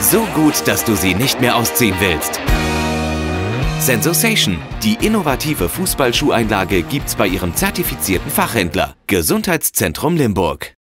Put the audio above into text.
So gut, dass du sie nicht mehr ausziehen willst. Sensation, die innovative Fußballschuheinlage gibt's bei ihrem zertifizierten Fachhändler. Gesundheitszentrum Limburg.